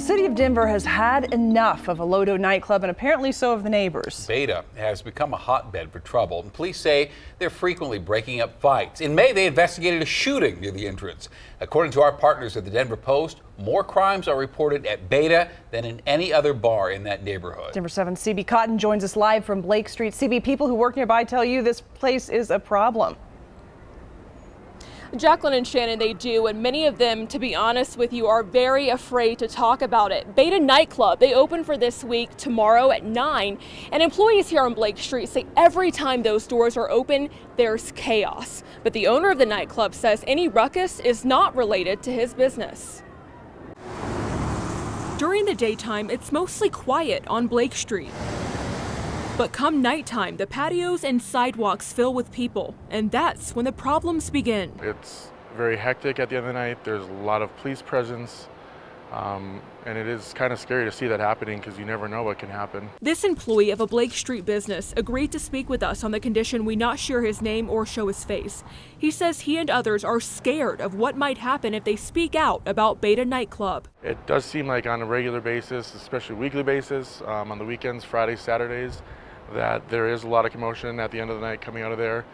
The city of Denver has had enough of a Lodo nightclub, and apparently so have the neighbors. Beta has become a hotbed for trouble, and police say they're frequently breaking up fights. In May, they investigated a shooting near the entrance. According to our partners at the Denver Post, more crimes are reported at Beta than in any other bar in that neighborhood. Denver 7 CB Cotton joins us live from Blake Street. CB, people who work nearby tell you this place is a problem. Jacqueline and Shannon, they do, and many of them, to be honest with you, are very afraid to talk about it. Beta Nightclub, they open for this week tomorrow at 9, and employees here on Blake Street say every time those doors are open, there's chaos. But the owner of the nightclub says any ruckus is not related to his business. During the daytime, it's mostly quiet on Blake Street. But come nighttime, the patios and sidewalks fill with people, and that's when the problems begin. It's very hectic at the end of the night. There's a lot of police presence. Um, and it is kind of scary to see that happening because you never know what can happen. This employee of a Blake Street business agreed to speak with us on the condition we not share his name or show his face. He says he and others are scared of what might happen if they speak out about Beta Nightclub. It does seem like on a regular basis, especially weekly basis, um, on the weekends, Fridays, Saturdays, that there is a lot of commotion at the end of the night coming out of there.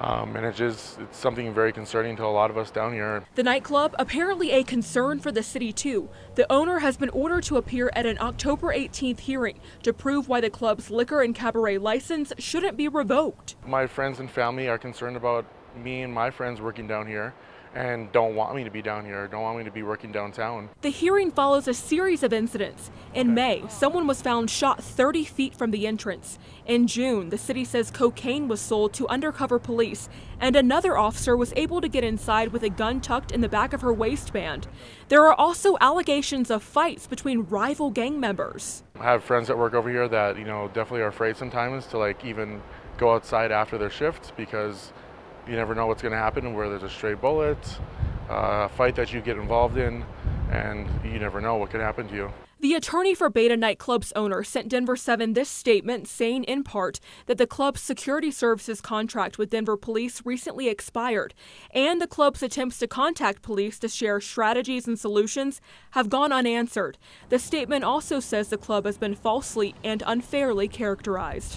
Um, and it's just it's something very concerning to a lot of us down here. The nightclub, apparently a concern for the city too. The owner has been ordered to appear at an October 18th hearing to prove why the club's liquor and cabaret license shouldn't be revoked. My friends and family are concerned about me and my friends working down here and don't want me to be down here, don't want me to be working downtown. The hearing follows a series of incidents. In May, someone was found shot 30 feet from the entrance. In June, the city says cocaine was sold to undercover police, and another officer was able to get inside with a gun tucked in the back of her waistband. There are also allegations of fights between rival gang members. I have friends that work over here that, you know, definitely are afraid sometimes to like even go outside after their shift because you never know what's going to happen where there's a stray bullet, uh, a fight that you get involved in, and you never know what could happen to you. The attorney for Beta Nightclub's owner sent Denver 7 this statement saying, in part, that the club's security services contract with Denver police recently expired, and the club's attempts to contact police to share strategies and solutions have gone unanswered. The statement also says the club has been falsely and unfairly characterized.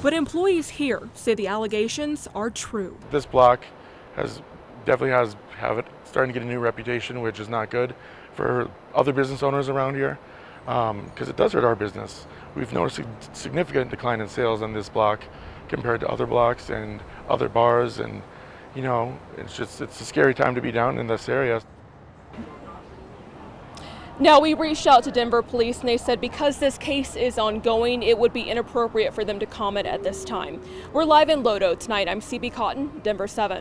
But employees here say the allegations are true. This block has definitely has have it starting to get a new reputation, which is not good for other business owners around here because um, it does hurt our business. We've noticed a significant decline in sales on this block compared to other blocks and other bars and you know it's just it's a scary time to be down in this area. Now, we reached out to Denver police and they said because this case is ongoing, it would be inappropriate for them to comment at this time. We're live in Lodo tonight. I'm CB Cotton, Denver 7.